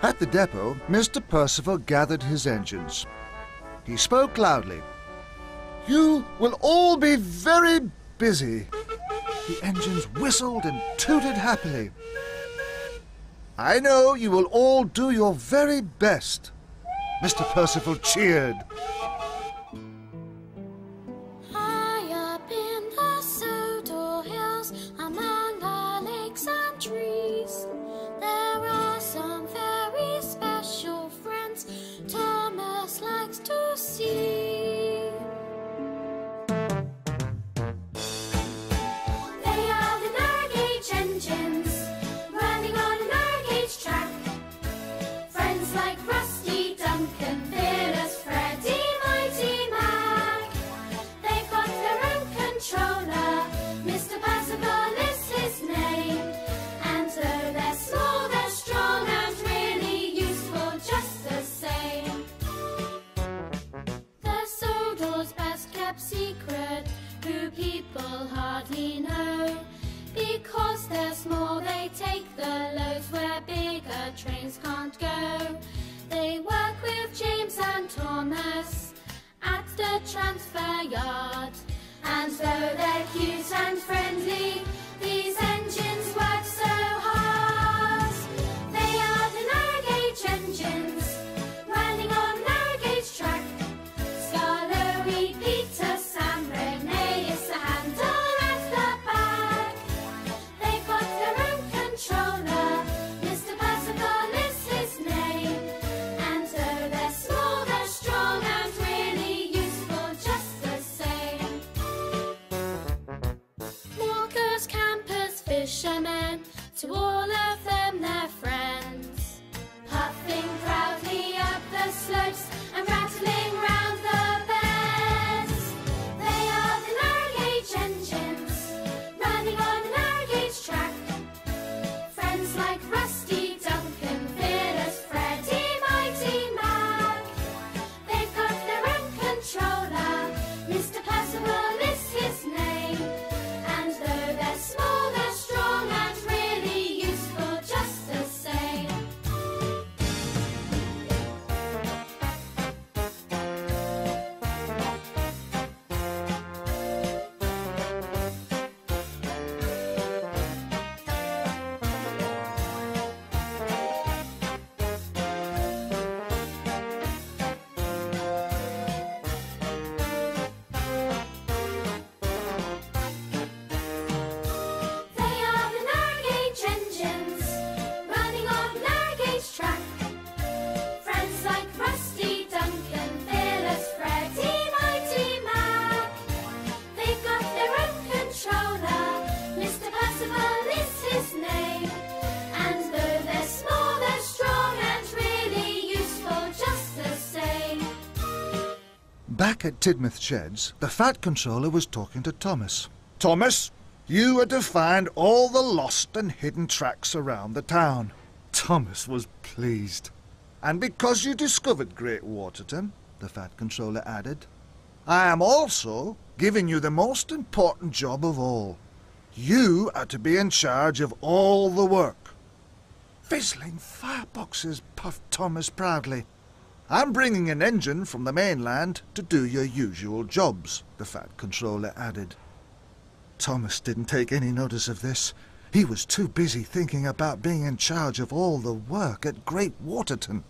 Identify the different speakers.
Speaker 1: At the depot, Mr. Percival gathered his engines. He spoke loudly. You will all be very busy. The engines whistled and tooted happily. I know you will all do your very best. Mr. Percival cheered.
Speaker 2: Hardly know. Because they're small, they take the loads where bigger trains can't go. They work with James and Thomas at the transfer yard. To all
Speaker 1: Back at Tidmouth Sheds, the Fat Controller was talking to Thomas. Thomas, you are to find all the lost and hidden tracks around the town. Thomas was pleased. And because you discovered Great Waterton, the Fat Controller added, I am also giving you the most important job of all. You are to be in charge of all the work. Fizzling fireboxes, puffed Thomas proudly. I'm bringing an engine from the mainland to do your usual jobs, the Fat Controller added. Thomas didn't take any notice of this. He was too busy thinking about being in charge of all the work at Great Waterton.